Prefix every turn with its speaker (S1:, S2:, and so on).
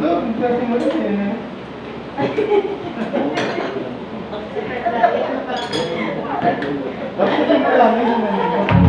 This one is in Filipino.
S1: Mo eh. Bakit hindi mo lang?